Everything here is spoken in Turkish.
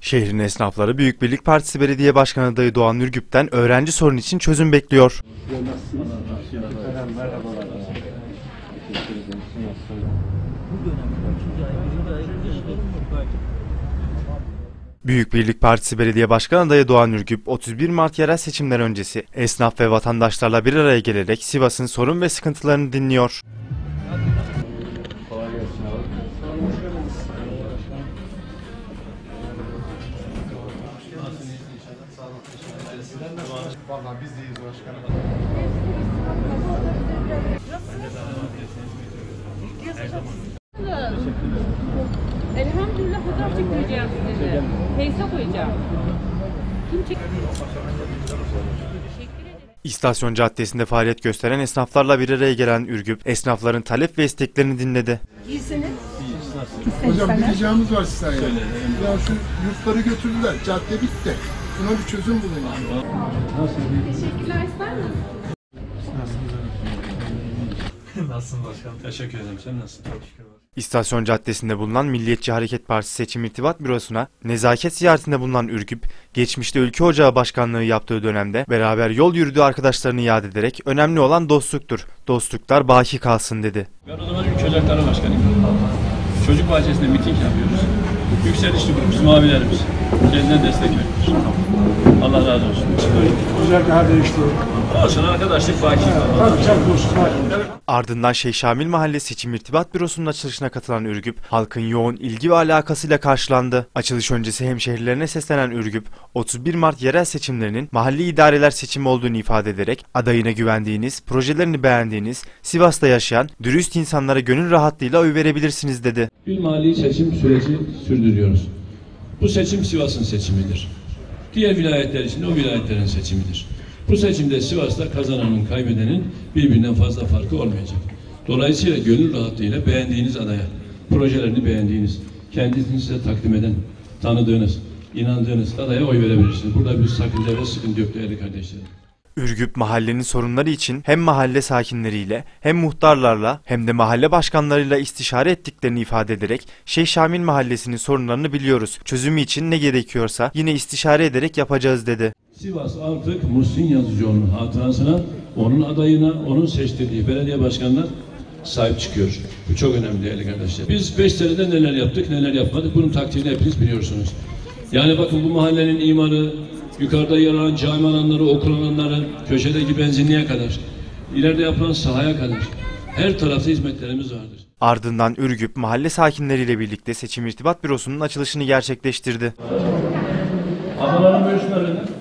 Şehrin esnafları Büyük Birlik Partisi Belediye Başkanı adayı Doğan Ürgüp'ten öğrenci sorunu için çözüm bekliyor. Büyük Birlik Partisi Belediye Başkanı adayı Doğan Ürgüp 31 Mart yerel seçimler öncesi esnaf ve vatandaşlarla bir araya gelerek Sivas'ın sorun ve sıkıntılarını dinliyor. Vallahi biz deyiz başkanım. Elhamdülillah fotoğraf çektireceğim sizinle. Face'e koyacağım. Kim çek? Teşekkür ederim. İstasyon Caddesi'nde faaliyet gösteren esnaflarla bir araya gelen Ürgüp, esnafların talep ve isteklerini dinledi. Hocam bir ricamız var size. Ya. ya şu yurtları götürdüler. Cadde bitti. Buna bir çözüm bulun. yani. Teşekkürler ister misin? Nasılsın başkanım? Teşekkür ederim. Sen nasılsın? İstasyon Caddesi'nde bulunan Milliyetçi Hareket Partisi Seçim İrtibat Bürosu'na nezaket ziyaretinde bulunan Ürgüp, geçmişte Ülke Ocağı Başkanlığı yaptığı dönemde beraber yol yürüdüğü arkadaşlarını yad ederek önemli olan dostluktur. Dostluklar baki kalsın dedi. Ben o zaman Ülke Ocakları Başkanıyım. Çocuk bahçesinde miting yapıyoruz. Yükselişli grubumuz, mavilerimiz. Kendilerine destek veriyoruz. Allah razı olsun. Özel daha değişti. Olsun arkadaşlık baki. Tabii çok var. Ardından Şeyh Şamil Mahalle Seçim İrtibat Bürosu'nun açılışına katılan Ürgüp, halkın yoğun ilgi ve alakasıyla karşılandı. Açılış öncesi hemşehrilerine seslenen Ürgüp, 31 Mart yerel seçimlerinin mahalli idareler seçimi olduğunu ifade ederek adayına güvendiğiniz, projelerini beğendiğiniz, Sivas'ta yaşayan dürüst insanlara gönül rahatlığıyla oy verebilirsiniz dedi. Bir mali seçim süreci sürdürüyoruz. Bu seçim Sivas'ın seçimidir. Diğer vilayetler için o vilayetlerin seçimidir. Bu seçimde Sivas'ta kazananın, kaybedenin birbirinden fazla farkı olmayacak. Dolayısıyla gönül rahatlığıyla beğendiğiniz adaya, projelerini beğendiğiniz, kendisini size takdim eden, tanıdığınız, inandığınız adaya oy verebilirsiniz. Burada bir sakınca ve sıkıntı yok değerli kardeşlerim. Ürgüp mahallenin sorunları için hem mahalle sakinleriyle hem muhtarlarla hem de mahalle başkanlarıyla istişare ettiklerini ifade ederek Şeyh Şamil Mahallesi'nin sorunlarını biliyoruz. Çözümü için ne gerekiyorsa yine istişare ederek yapacağız dedi. Sivas artık Muhsin Yazıcıoğlu'nun hatırasına, onun adayına, onun seçtirdiği belediye başkanlar sahip çıkıyor. Bu çok önemli değerli kardeşler. Biz 5 senede neler yaptık, neler yapmadık bunun taktiğini hepiniz biliyorsunuz. Yani bakın bu mahallenin imarı, yukarıda yer alan cami alanları, okul alanları, köşedeki benzinliğe kadar, ileride yapılan sahaya kadar her tarafta hizmetlerimiz vardır. Ardından Ürgüp mahalle sakinleriyle birlikte Seçim İrtibat Bürosu'nun açılışını gerçekleştirdi. Adaların efendim.